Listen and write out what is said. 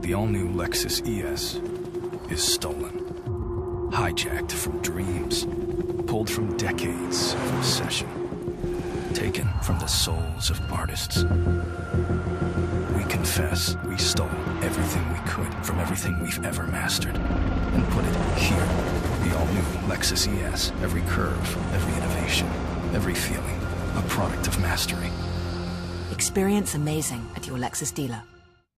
The all-new Lexus ES is stolen. Hijacked from dreams. Pulled from decades of obsession. Taken from the souls of artists. We confess we stole everything we could from everything we've ever mastered and put it here. The all-new Lexus ES. Every curve, every innovation, every feeling. A product of mastery. Experience amazing at your Lexus dealer.